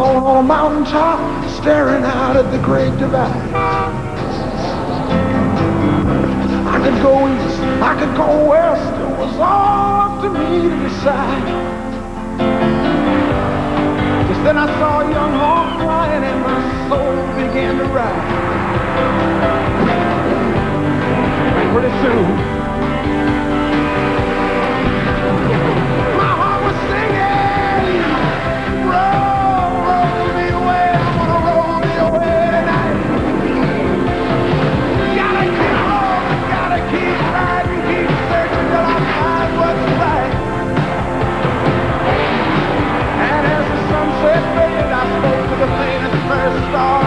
on a mountaintop, staring out at the great divide. I could go east, I could go west, it was all up to me to decide. Just then I saw a young hawk flying and my soul began to rise. Pretty soon, star.